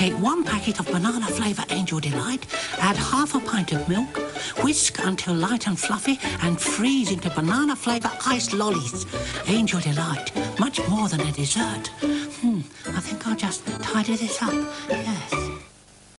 Take one packet of banana flavour Angel Delight, add half a pint of milk, whisk until light and fluffy, and freeze into banana flavour iced lollies. Angel Delight, much more than a dessert. Hmm, I think I'll just tidy this up. Yes.